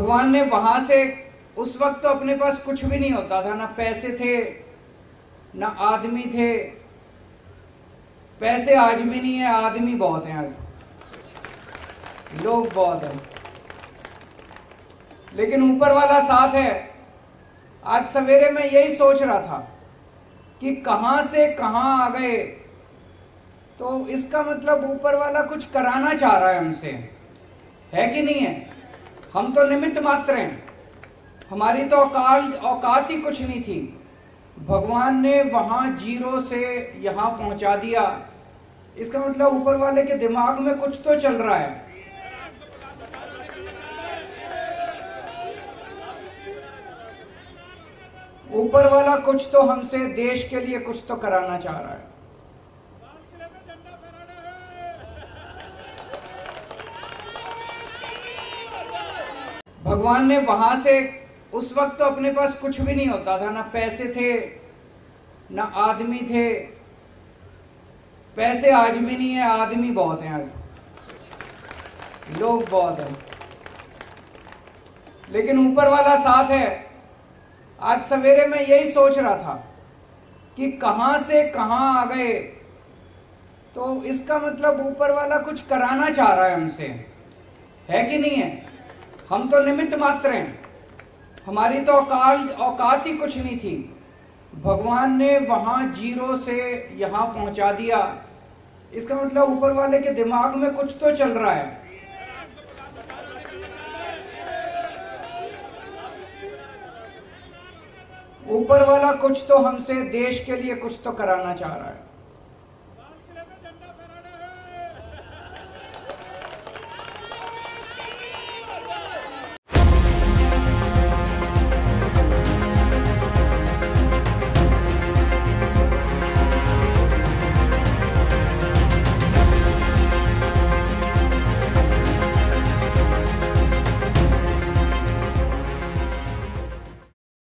भगवान ने वहाँ से उस वक्त तो अपने पास कुछ भी नहीं होता था, ना पैसे थे, ना आदमी थे। पैसे आज भी नहीं है, आदमी बहुत हैं आज। लोग बहुत हैं। लेकिन ऊपर वाला साथ है। आज सवेरे मैं यही सोच रहा था कि कहाँ से कहाँ आ गए। तो इसका मतलब ऊपर वाला कुछ कराना चाह रहा है हमसे। है कि नहीं है? हम तो निमित्त मात्र हैं। हमारी तो औकात औकात ही कुछ नहीं थी। भगवान ने वहाँ ज़ीरो से यहाँ पहुँचा दिया। इसका मतलब ऊपर वाले के दिमाग में कुछ तो चल रहा है। ऊपर वाला कुछ तो हमसे देश के लिए कुछ तो कराना चाह रहा है। भगवान ने वहाँ से उस वक्त तो अपने पास कुछ भी नहीं होता था, ना पैसे थे, ना आदमी थे। पैसे आज भी नहीं है, आदमी बहुत हैं आज। लोग बहुत हैं। लेकिन ऊपर वाला साथ है। आज सवेरे मैं यही सोच रहा था कि कहाँ से कहाँ आ गए। तो इसका मतलब ऊपर वाला कुछ कराना चाह रहा है हमसे। है कि नहीं है? हम तो निमित्त मात्र हैं। हमारी तो औकात औकात ही कुछ नहीं थी। भगवान ने वहाँ ज़ीरो से यहाँ पहुँचा दिया। इसका मतलब ऊपर वाले के दिमाग में कुछ तो चल रहा है। ऊपर वाला कुछ तो हमसे देश के लिए कुछ तो कराना चाह रहा है।